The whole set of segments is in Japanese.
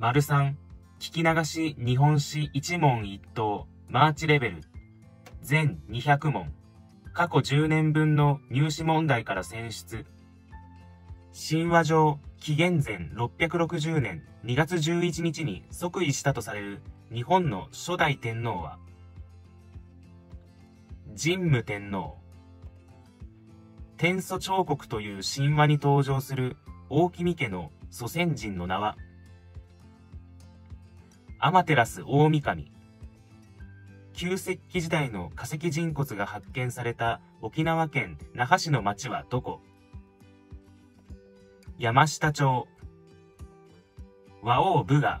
丸三、聞き流し日本史一問一答、マーチレベル、全200問、過去10年分の入試問題から選出。神話上、紀元前660年2月11日に即位したとされる日本の初代天皇は、神武天皇。天祖彫刻という神話に登場する大君家の祖先人の名は、アマテラス大神。旧石器時代の化石人骨が発見された沖縄県那覇市の町はどこ？山下町。和王武が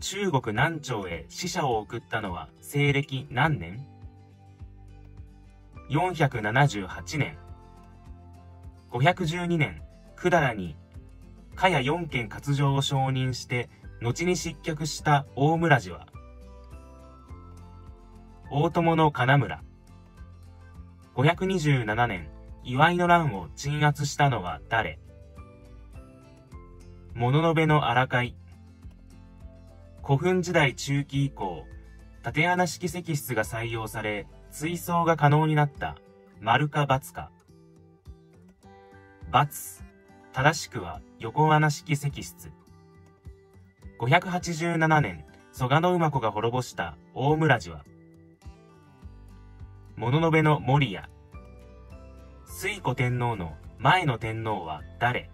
中国南朝へ死者を送ったのは西暦何年 ?478 年。512年、百済に、加谷四県割譲を承認して、後に失脚した大村寺は、大友の金村。527年、祝いの乱を鎮圧したのは誰？物の部の荒海。古墳時代中期以降、縦穴式石室が採用され、追走が可能になった丸か×か。×。正しくは横穴式石室。587年、蘇我馬子が滅ぼした大村寺は、物の部の守屋。水古天皇の前の天皇は誰？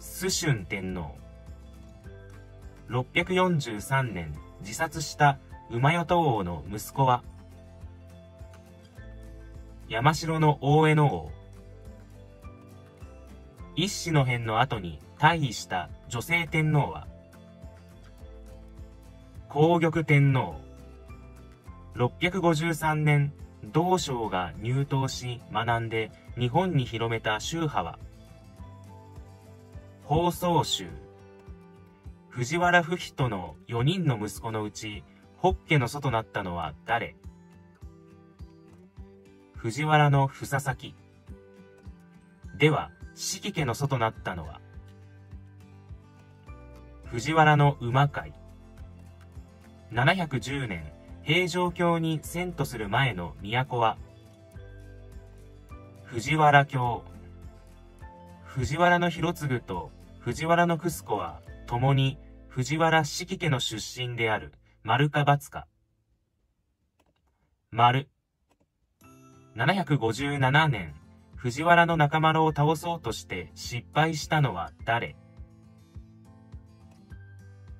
スシュン天皇。643年自殺した馬与党王の息子は山城の大江の王。一子の変の後に退位した女性天皇は皇玉天皇。653年、道将が入党し学んで日本に広めた宗派は、放送宗。藤原不人の4人の息子のうち、ホッケの祖となったのは誰？藤原のふささき。では、四季家の祖となったのは、藤原の馬会。710年、平城京に遷都する前の都は、藤原京。藤原の広次と藤原の楠子は、共に藤原四季家の出身である、丸か×か。丸。757年、藤原の中丸を倒そうとして失敗したのは誰？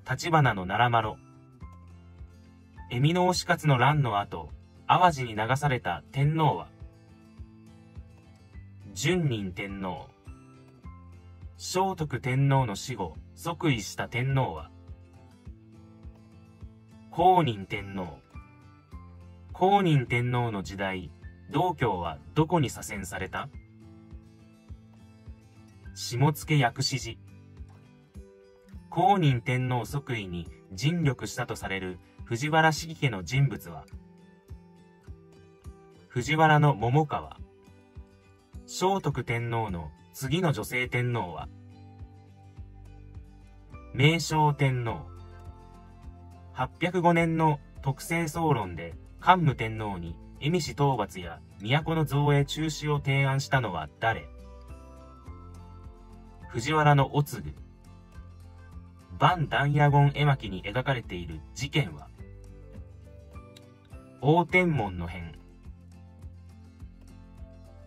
立花の奈良丸。エミの推し活の乱の後、淡路に流された天皇は、純仁天皇。聖徳天皇の死後、即位した天皇は、公認天皇。公認天皇の時代、道教はどこに左遷された？下野薬師寺。公認天皇即位に尽力したとされる藤原氏家の人物は、藤原の桃川、聖徳天皇の次の女性天皇は、明正天皇、805年の特政総論で桓武天皇に恵美氏討伐や都の造営中止を提案したのは誰？藤原のおつぐ。バン・ダンヤゴン絵巻に描かれている事件は大天文の変。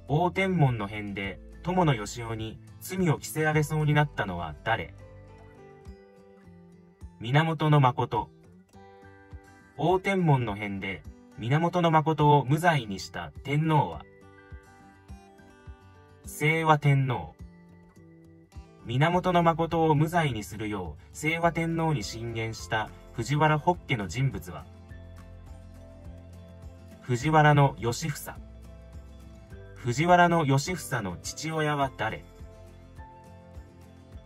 大天文の変で友の義雄に罪を着せられそうになったのは誰？源誠。大天文の変で源誠を無罪にした天皇は清和天皇。源誠を無罪にするよう清和天皇に進言した藤原北家の人物は藤原の義房。藤原の義房の父親は誰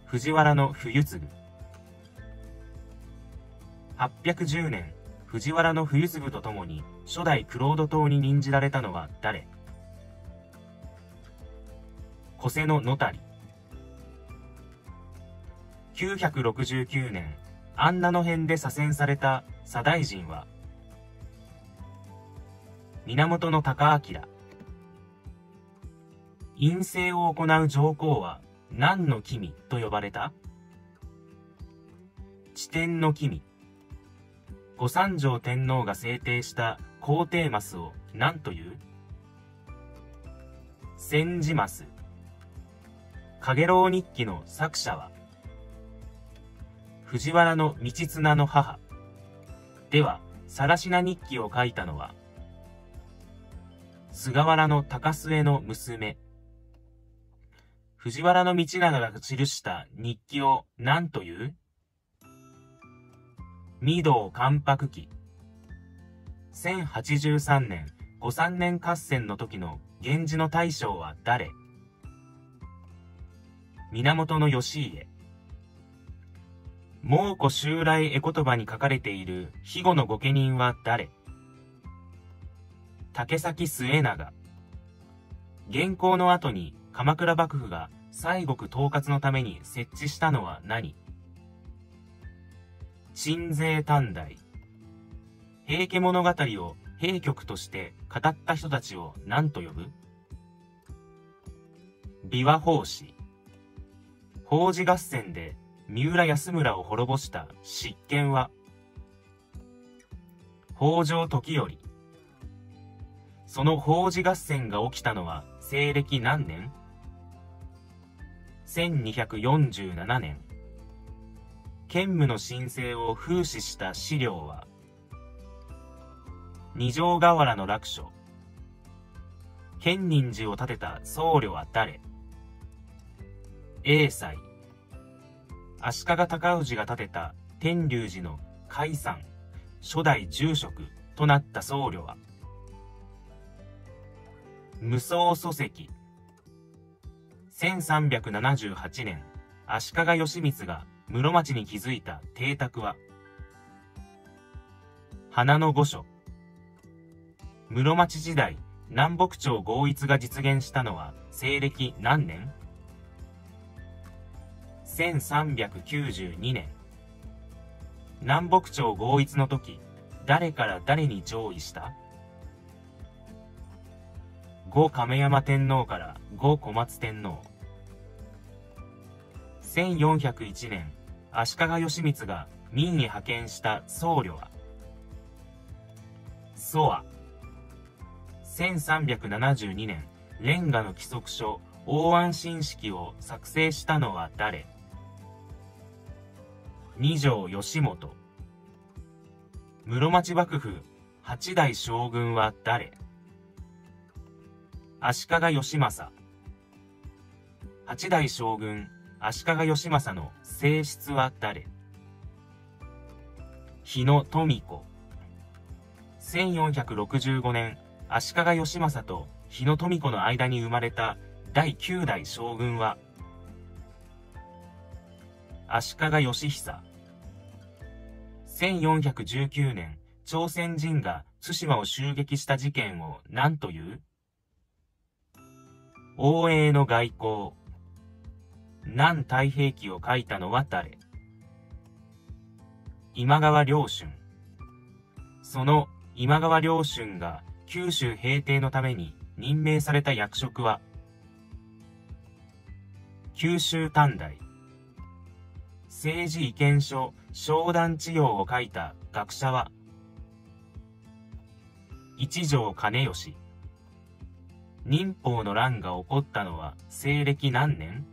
藤原の冬次。810年、藤原の冬次と共に初代クロード島に任じられたのは誰古瀬の野谷。969年、安ナの辺で左遷された左大臣は、源高明。陰政を行う上皇は何の君と呼ばれた？地点の君。御三条天皇が制定した皇帝マスを何という？千字マス。かげろう日記の作者は藤原道綱の母。では、さらしな日記を書いたのは菅原の高末の娘。藤原道長が記した日記を何という？御堂関白記。1083年、五三年合戦の時の源氏の大将は誰？源義家。猛虎襲来絵言葉に書かれている肥後の御家人は誰？竹崎末長。現行の後に鎌倉幕府が西国統括のために設置したのは何？鎮西短大。平家物語を平曲として語った人たちを何と呼ぶ？琵琶法師。法事合戦で三浦安村を滅ぼした執権は北条時頼。その法事合戦が起きたのは西暦何年 ?1247 年。兼務の申請を風刺した資料は、二条河原の楽書。建仁寺を建てた僧侶は誰？英才。足利尊氏が建てた天龍寺の海山、初代住職となった僧侶は無双礎石。1378年、足利義満が室町に築いた邸宅は、花の御所。室町時代、南北朝合一が実現したのは西暦何年？?1392 年。南北朝合一の時、誰から誰に上位した？後亀山天皇から後小松天皇。1401年、足利義満が民へ派遣した僧侶は、蘇和。1372年、レンガの規則書、大安新式を作成したのは誰？二条義元。室町幕府、八代将軍は誰？足利義政。八代将軍、足利義政の性質は誰？日野富子。1465年、足利義政と日野富子の間に生まれた第9代将軍は、足利義久。1419年、朝鮮人が対馬を襲撃した事件を何という？応永の外交。南太平記を書いたのは誰？今川良春。その今川良春が九州平定のために任命された役職は、九州短大。政治意見書、商談治療を書いた学者は、一条金義。忍法の乱が起こったのは西暦何年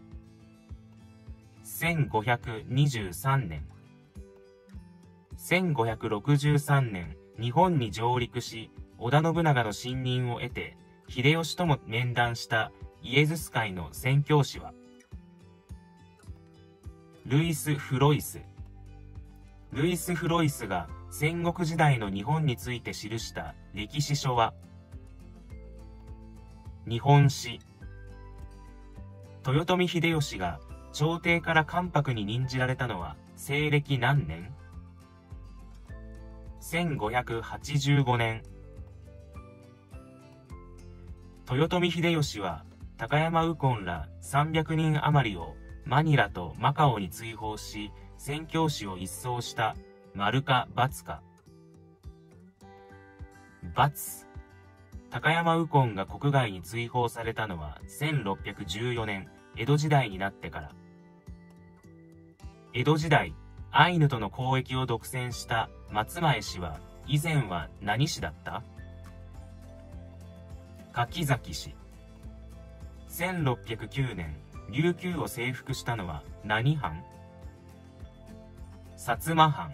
?1523 年。1563年、日本に上陸し、織田信長の信任を得て、秀吉とも面談したイエズス会の宣教師は、ルイス・フロイス。ルイス・フロイスが戦国時代の日本について記した歴史書は、日本史豊臣秀吉が朝廷から関白に任じられたのは西暦何年 ?1585 年豊臣秀吉は高山右近ら300人余りをマニラとマカオに追放し、宣教師を一掃したマルカ・バツか。バツ。高山右近が国外に追放されたのは1614年、江戸時代になってから。江戸時代、アイヌとの交易を独占した松前氏は、以前は何氏だった？柿崎氏。1609年、琉球を征服したのは何藩？薩摩藩。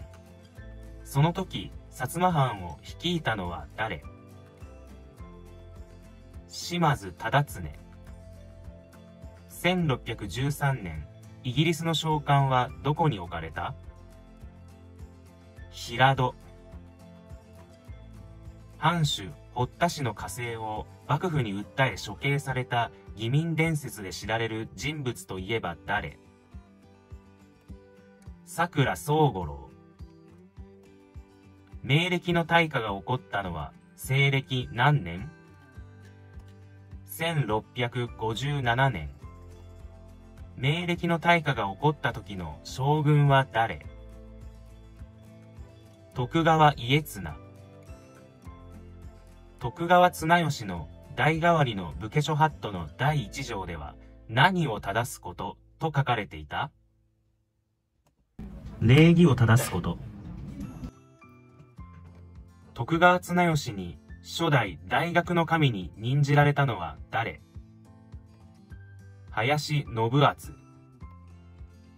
その時、薩摩藩を率いたのは誰？島津忠常。1613年、イギリスの召喚はどこに置かれた？平戸。藩主、堀田氏の火星を幕府に訴え処刑された義民伝説で知られる人物といえば誰？桜宗五郎。明暦の大火が起こったのは西暦何年 ?1657 年。明暦の大火が起こった時の将軍は誰？徳川家綱。徳川綱吉の代替わりの武家諸法度の第一条では何を正すことと書かれていた？礼儀を正すこと。徳川綱吉に初代大学の神に任じられたのは誰？林信厚。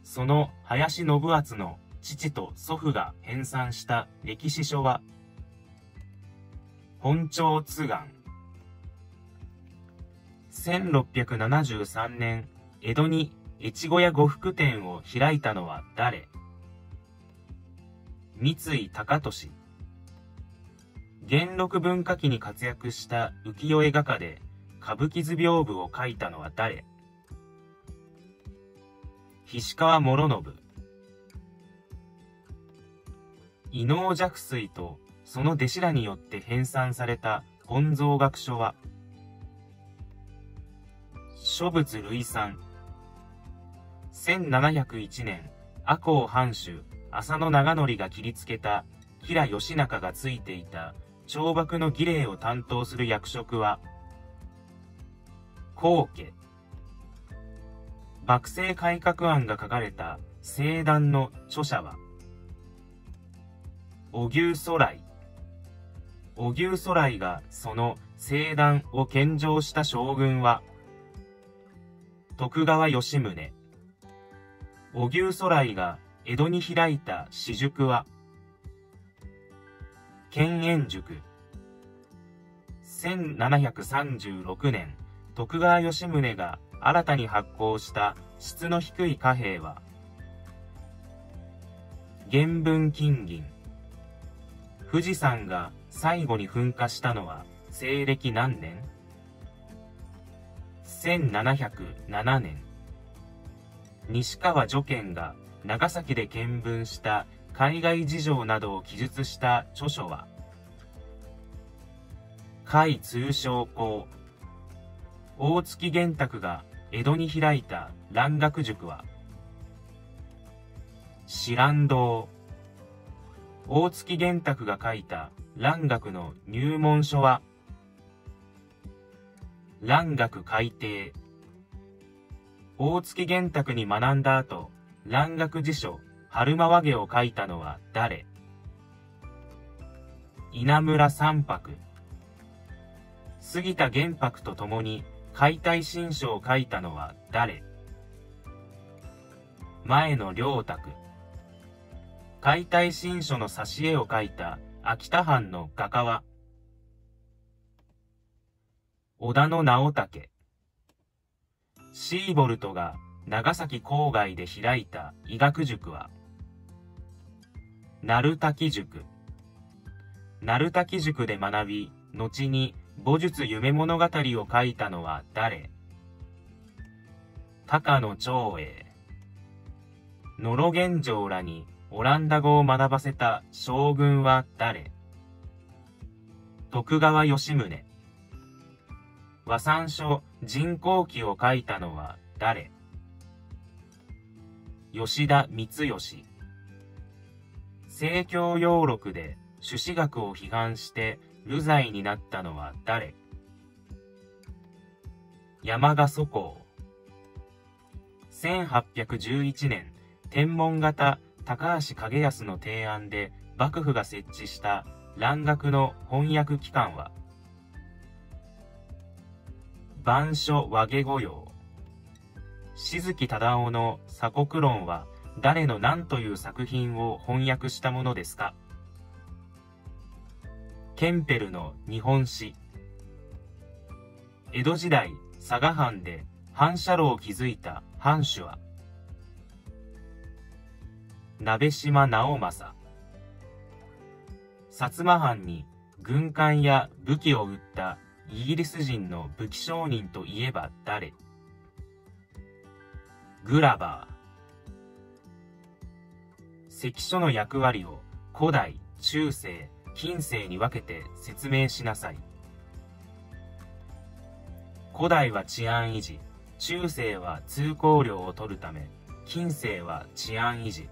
その林信厚の父と祖父が編纂した歴史書は、本朝津岩。1673年、江戸に越後屋呉服店を開いたのは誰？三井高俊。元禄文化期に活躍した浮世絵画家で歌舞伎図屏風を描いたのは誰？菱川諸信。伊能若水とその弟子らによって編纂された本草学書は、諸仏類産。1701年、赤穂藩主、浅野長則が切りつけた、平義仲がついていた、懲罰の儀礼を担当する役職は、皇家。幕政改革案が書かれた聖壇の著者は、小牛祖来。小牛祖来がその聖壇を献上した将軍は、徳川吉宗。小牛祖来が江戸に開いた私塾は、建円塾。1736年、徳川吉宗が新たに発行した質の低い貨幣は、原文金銀。富士山が最後に噴火したのは西暦何年？?1707 年。西川助賢が長崎で見聞した海外事情などを記述した著書は、海通商校。大月玄卓が江戸に開いた蘭学塾は、四蘭堂。大月玄卓が書いた蘭学の入門書は、蘭学改訂。大月玄卓に学んだ後、蘭学辞書、春間和下を書いたのは誰？稲村三白。杉田玄白と共に解体新書を書いたのは誰？前野良沢。解体新書の挿絵を描いた秋田藩の画家は、織田の直武。シーボルトが長崎郊外で開いた医学塾は、鳴滝塾。鳴滝塾で学び、後に母術夢物語を書いたのは誰？高野長英。野呂玄城らにオランダ語を学ばせた将軍は誰？徳川吉宗。和山書人口記を書いたのは誰？吉田光義。政教養録で朱子学を批判して流罪になったのは誰？山賀祖公。1811年、天文型高橋景康の提案で幕府が設置した蘭学の翻訳機関は、万書和下御用。静木忠夫の鎖国論は誰の何という作品を翻訳したものですか？ケンペルの日本史。江戸時代、佐賀藩で反射炉を築いた藩主は、鍋島直政。薩摩藩に軍艦や武器を売ったイギリス人の武器商人といえば誰？グラバー。関所の役割を古代、中世、近世に分けて説明しなさい。古代は治安維持、中世は通行料を取るため、近世は治安維持。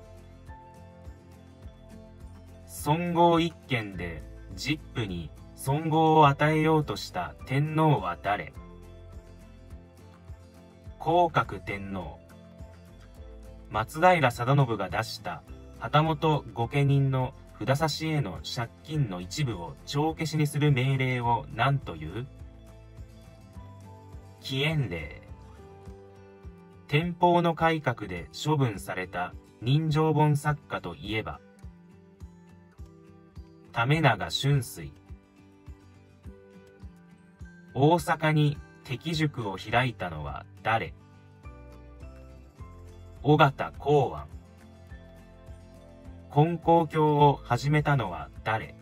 尊号一件でジップに尊号を与えようとした天皇は誰？広角天皇。松平定信が出した旗本御家人の札差しへの借金の一部を帳消しにする命令を何という？起源令。天保の改革で処分された人情本作家といえば、為永春水。大阪に敵塾を開いたのは誰？尾形公安。金光教を始めたのは誰？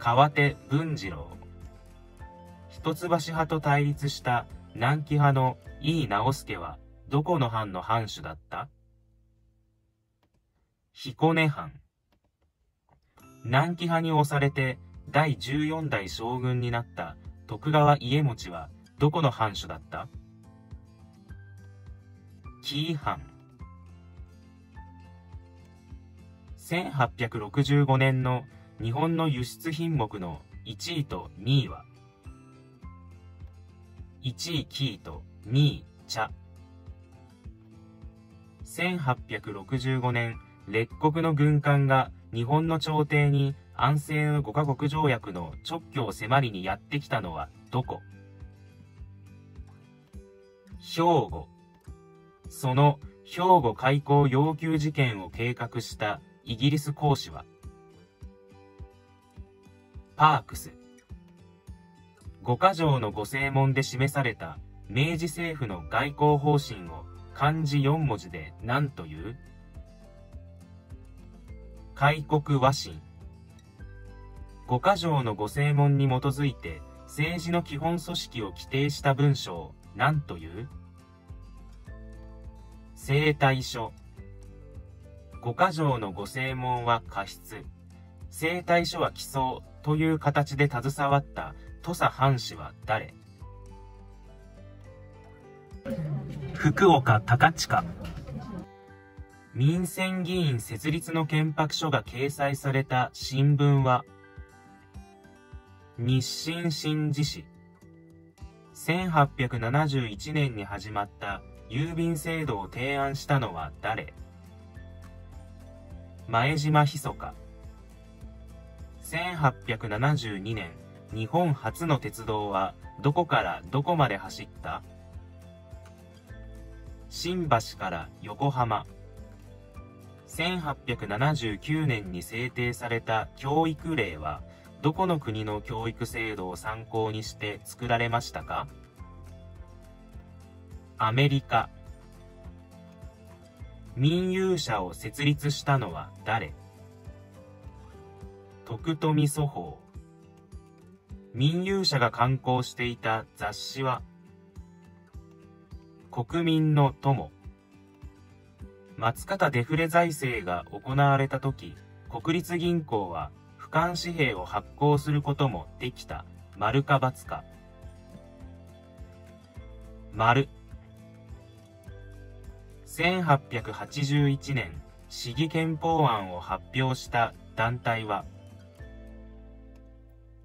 川手文次郎。一橋派と対立した南紀派の井伊直輔はどこの藩の藩主だった？彦根藩。南紀派に押されて第14代将軍になった徳川家持はどこの藩主だった？紀伊藩。1865年の日本の輸出品目の1位と2位は？1位キーと2位茶。1865年、列国の軍艦が日本の朝廷に安政の五カ国条約の直居を迫りにやってきたのはどこ？兵庫。その兵庫開港要求事件を計画したイギリス公使はパークス。五箇条の御正門で示された明治政府の外交方針を漢字4文字で何という？開国和親。五箇条の御正門に基づいて政治の基本組織を規定した文書を何という？生態書。五箇条の御正門は過失。生態書は基礎という形で携わった土佐藩士は誰？福岡隆親民選議員設立の憲白書が掲載された新聞は日清新寺市。1871年に始まった郵便制度を提案したのは誰？前島ひそか。1872年日本初の鉄道はどこからどこまで走った？新橋から横浜。1879年に制定された教育令は、どこの国の教育制度を参考にして作られましたか？アメリカ。民有社を設立したのは誰？徳富祖法。民有者が刊行していた雑誌は、国民の友。松方デフレ財政が行われた時、国立銀行は俯瞰紙幣を発行することもできた。丸か×か。1881年市議憲法案を発表した団体は、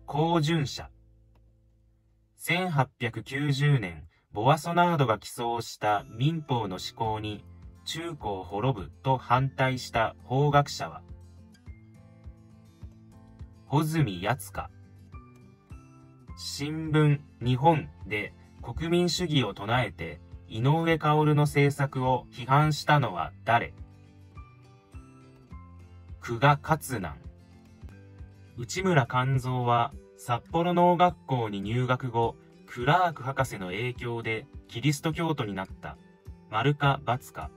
公準者。1890年、ボアソナードが起草した民法の施行に中高滅ぶと反対した法学者は、穂積康香。新聞日本で国民主義を唱えて井上薫の政策を批判したのは誰？久我勝南。内村勘三は札幌農学校に入学後、クラーク博士の影響でキリスト教徒になった。丸か×か。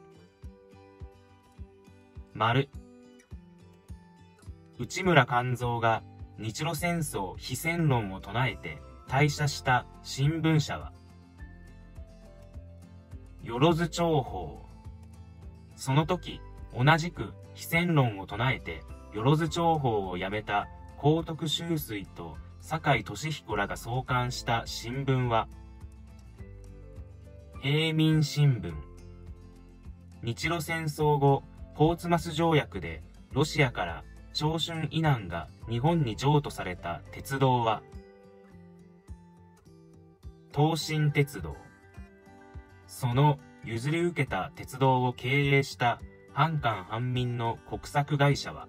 丸。内村勘三が日露戦争非戦論を唱えて退社した新聞社は、よろず情報。その時、同じく非戦論を唱えて、よろず情報をやめた高徳修水と酒井俊彦らが創刊した新聞は、平民新聞。日露戦争後、ポーツマス条約でロシアから長春以南が日本に譲渡された鉄道は、東進鉄道。その譲り受けた鉄道を経営した半官半民の国策会社は、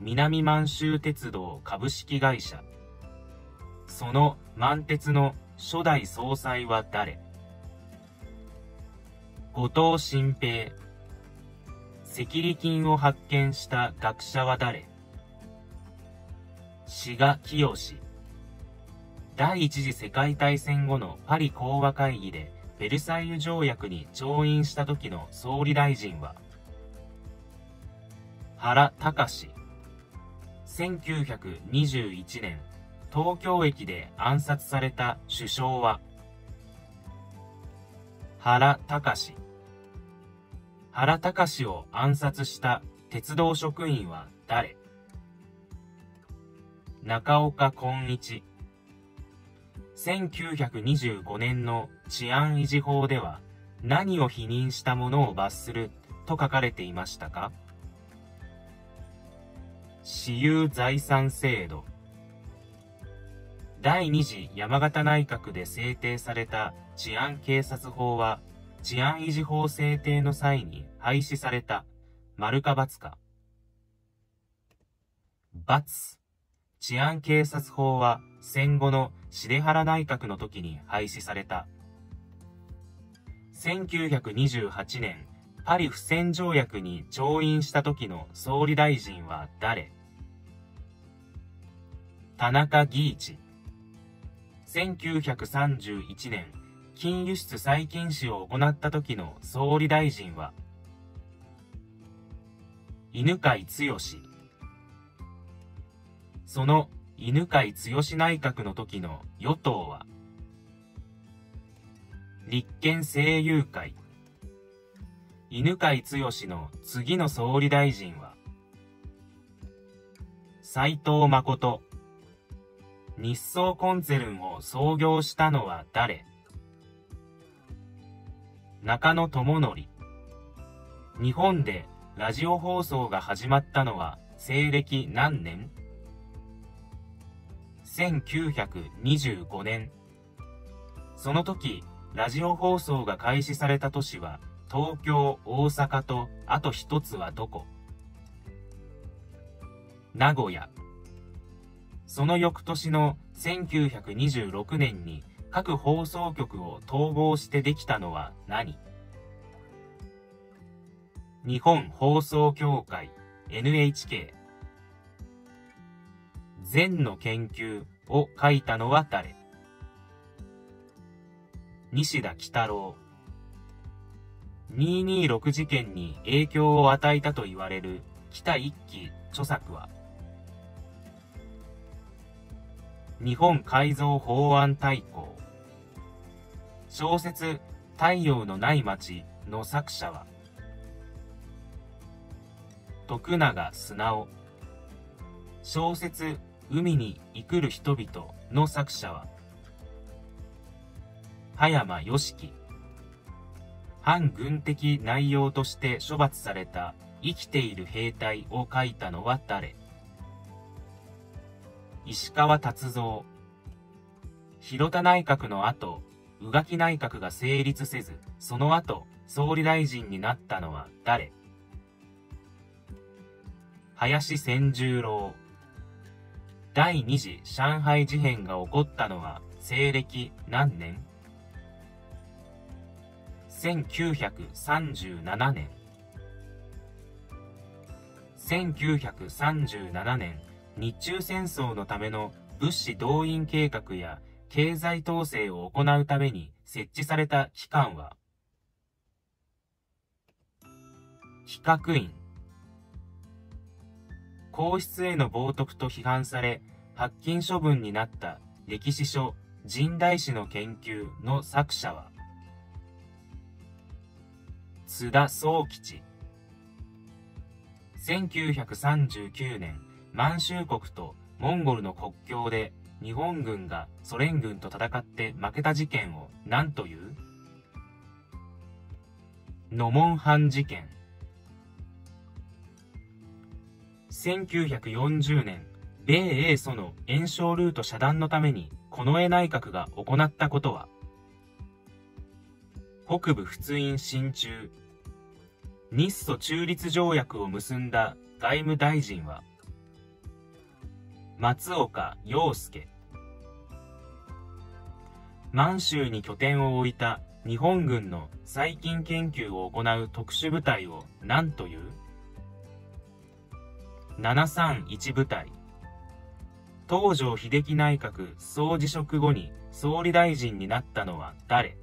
南満州鉄道株式会社。その満鉄の初代総裁は誰？後藤新平。赤利金を発見した学者は誰？志賀清。第一次世界大戦後のパリ講和会議でベルサイユ条約に調印した時の総理大臣は、原隆。1921年、東京駅で暗殺された首相は、原隆。原隆を暗殺した鉄道職員は誰？中岡根一。1925年の治安維持法では何を否認したものを罰すると書かれていましたか？私有財産制度。第二次山形内閣で制定された治安警察法は治安維持法制定の際に廃止された丸か×か×治安警察法は戦後の重原内閣の時に廃止された。1928年、パリ不戦条約に調印した時の総理大臣は誰？田中義一。1931年、金輸出再禁止を行った時の総理大臣は犬飼剛。その犬飼剛内閣の時の与党は、立憲政友会。犬飼剛の次の総理大臣は、斎藤誠。日総コンツェルンを創業したのは誰？中野智則。日本でラジオ放送が始まったのは西暦何年？1925年。その時、ラジオ放送が開始された都市は、東京、大阪と、あと一つはどこ？名古屋。その翌年の1926年に各放送局を統合してできたのは何？日本放送協会 NHK 禅の研究を書いたのは誰？西田喜太郎。226事件に影響を与えたと言われる北一揆著作は、日本改造法案大綱。小説太陽のない街の作者は、徳永砂夫。小説海に生くる人々の作者は、葉山よしき。反軍的内容として処罰された生きている兵隊を書いたのは誰？石川達三。広田内閣の後、宇垣内閣が成立せず、その後、総理大臣になったのは誰？林千十郎。第二次上海事変が起こったのは西暦何年 ?1937 年。1937年、日中戦争のための物資動員計画や経済統制を行うために設置された機関は、企画院。皇室への冒涜と批判され、発禁処分になった歴史書、神代史の研究の作者は、津田宗吉。1939年、満州国とモンゴルの国境で日本軍がソ連軍と戦って負けた事件を何という？ノモンハン事件。1940年、米英ソの炎症ルート遮断のために近衛内閣が行ったことは？北部仏印進駐。日ソ中立条約を結んだ外務大臣は松岡洋介。満州に拠点を置いた日本軍の細菌研究を行う特殊部隊を何という？731部隊。東条英機内閣総辞職後に総理大臣になったのは誰？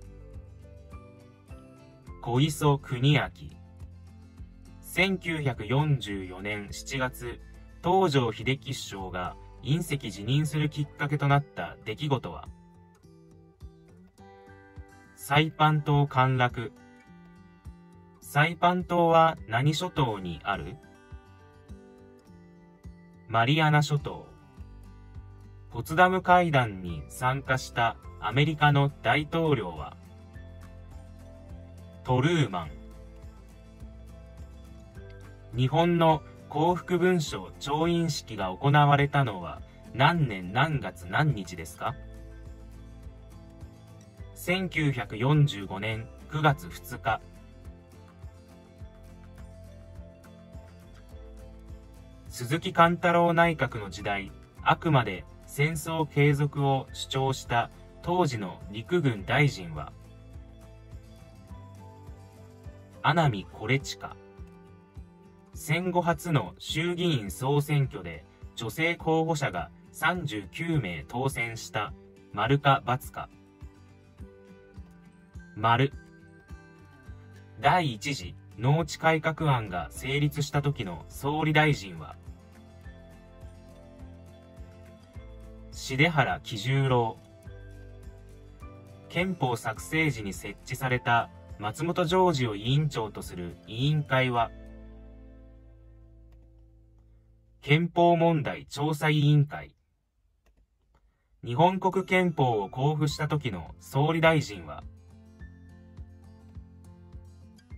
小磯国明1944年7月東条英機首相が隕石辞任するきっかけとなった出来事はサイパン島陥落サイパン島は何諸島にある？マリアナ諸島。ポツダム会談に参加したアメリカの大統領は、トルーマン。日本の幸福文書調印式が行われたのは何年何月何日ですか ?1945 年9月2日。鈴木貫太郎内閣の時代、あくまで戦争継続を主張した当時の陸軍大臣は、穴見コレチカ。戦後初の衆議院総選挙で女性候補者が39名当選した丸か×か。丸。第一次農地改革案が成立した時の総理大臣は、重原喜十郎憲法作成時に設置された松本常時を委員長とする委員会は憲法問題調査委員会。日本国憲法を公布した時の総理大臣は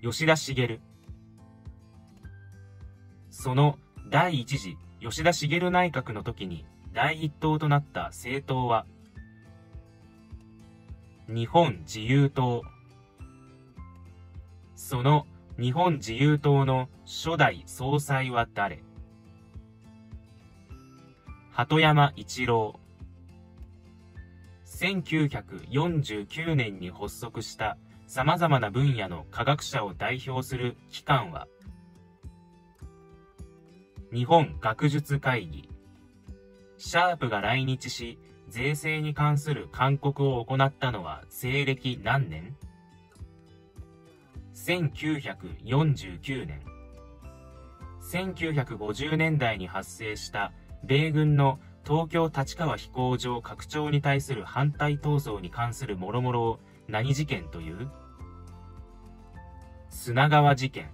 吉田茂。その第一次吉田茂内閣の時に第一党となった政党は、日本自由党。その日本自由党の初代総裁は誰？鳩山一郎。1949年に発足した様々な分野の科学者を代表する機関は、日本学術会議。シャープが来日し、税制に関する勧告を行ったのは西暦何年 ?1949 年。1950年代に発生した米軍の東京立川飛行場拡張に対する反対闘争に関する諸々を何事件という？砂川事件。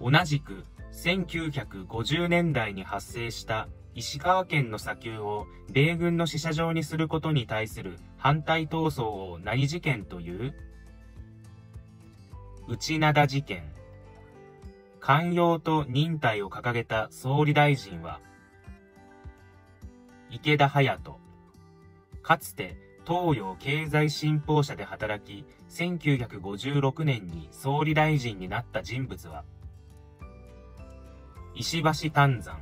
同じく1950年代に発生した石川県の砂丘を米軍の試射場にすることに対する反対闘争を何事件という？内灘事件。寛容と忍耐を掲げた総理大臣は、池田隼人。かつて東洋経済新報社で働き、1956年に総理大臣になった人物は、石橋丹山。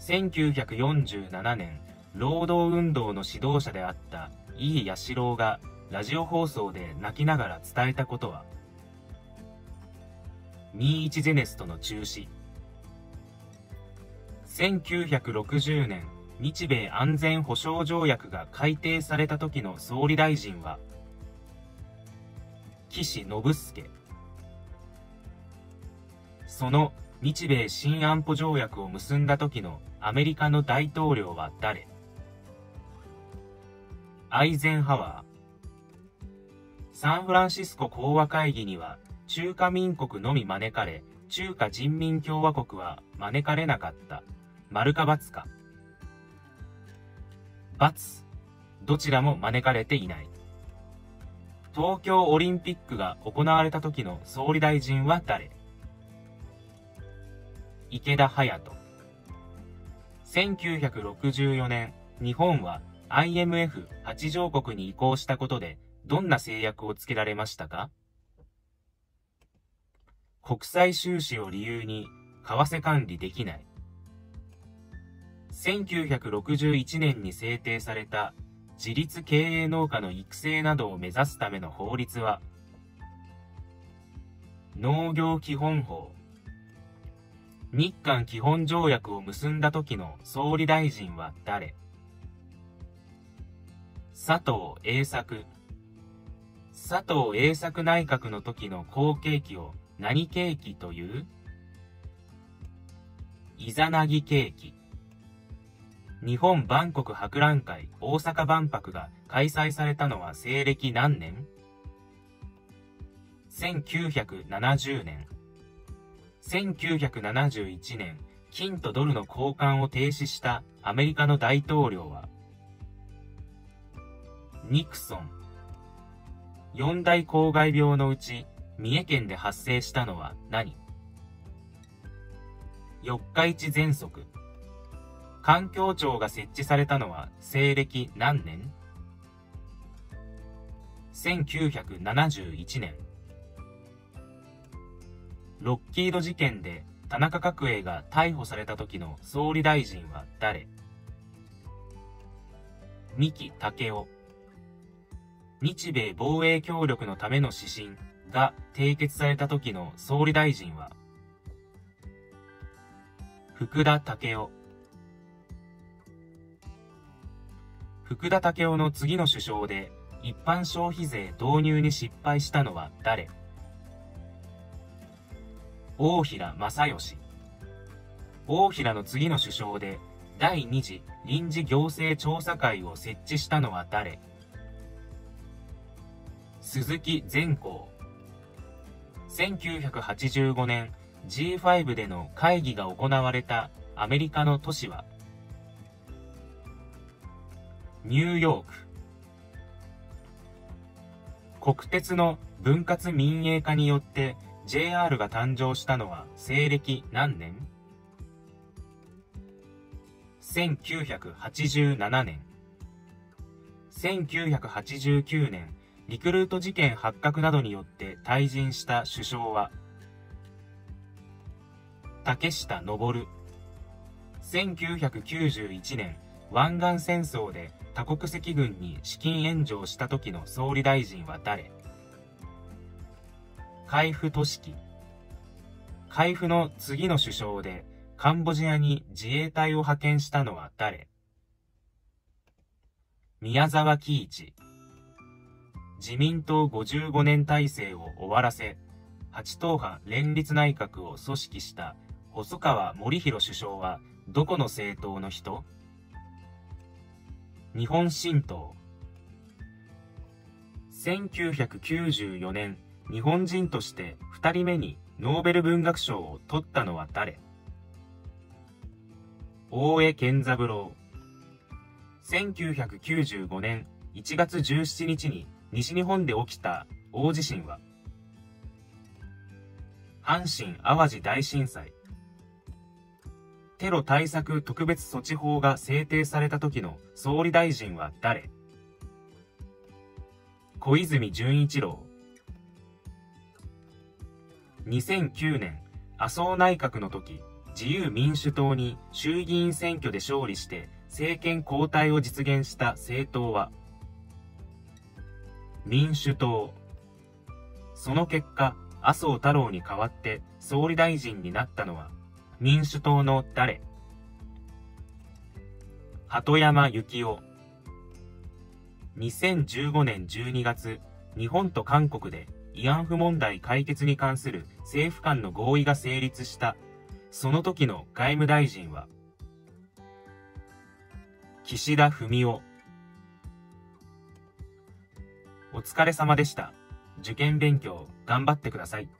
1947年、労働運動の指導者であった井伊八郎がラジオ放送で泣きながら伝えたことは、21ゼネストの中止。1960年、日米安全保障条約が改定された時の総理大臣は、岸信介。その日米新安保条約を結んだ時のアメリカの大統領は誰？アイゼンハワー。サンフランシスコ講和会議には中華民国のみ招かれ、中華人民共和国は招かれなかった。丸か×か。罰どちらも招かれていない。東京オリンピックが行われた時の総理大臣は誰？池田隼人。1964年、日本は IMF 八条国に移行したことで、どんな制約をつけられましたか？国際収支を理由に、為替管理できない。1961年に制定された自立経営農家の育成などを目指すための法律は、農業基本法。日韓基本条約を結んだ時の総理大臣は誰佐藤栄作。佐藤栄作内閣の時の後継機を何景気というイザナギ景気。日本万国博覧会大阪万博が開催されたのは西暦何年 ?1970 年。1971年、金とドルの交換を停止したアメリカの大統領は、ニクソン。四大公害病のうち、三重県で発生したのは何？四日市喘息。環境庁が設置されたのは西暦何年 ?1971 年。ロッキード事件で田中角栄が逮捕された時の総理大臣は誰？三木武夫。日米防衛協力のための指針が締結された時の総理大臣は福田武夫。福田武雄の次の首相で一般消費税導入に失敗したのは誰？大平正義。大平の次の首相で第二次臨時行政調査会を設置したのは誰？鈴木善光。1985年 G5 での会議が行われたアメリカの都市はニューヨーク。国鉄の分割民営化によって JR が誕生したのは西暦何年 ?1987 年。1989年、リクルート事件発覚などによって退陣した首相は、竹下登。1991年、湾岸戦争で多国籍軍に資金援助をした時の総理大臣は誰？海部俊樹。海部の次の首相でカンボジアに自衛隊を派遣したのは誰？宮沢喜一。自民党55年体制を終わらせ、八党派連立内閣を組織した細川森弘首相はどこの政党の人？日本新党。1994年日本人として2人目にノーベル文学賞を取ったのは誰？大江健三郎。1995年1月17日に西日本で起きた大地震は阪神淡路大震災。テロ対策特別措置法が制定された時の総理大臣は誰？小泉純一郎。2009年、麻生内閣の時、自由民主党に衆議院選挙で勝利して政権交代を実現した政党は、民主党。その結果、麻生太郎に代わって総理大臣になったのは、民主党の誰？鳩山幸夫。2015年12月、日本と韓国で慰安婦問題解決に関する政府間の合意が成立した、その時の外務大臣は、岸田文雄。お疲れ様でした。受験勉強頑張ってください。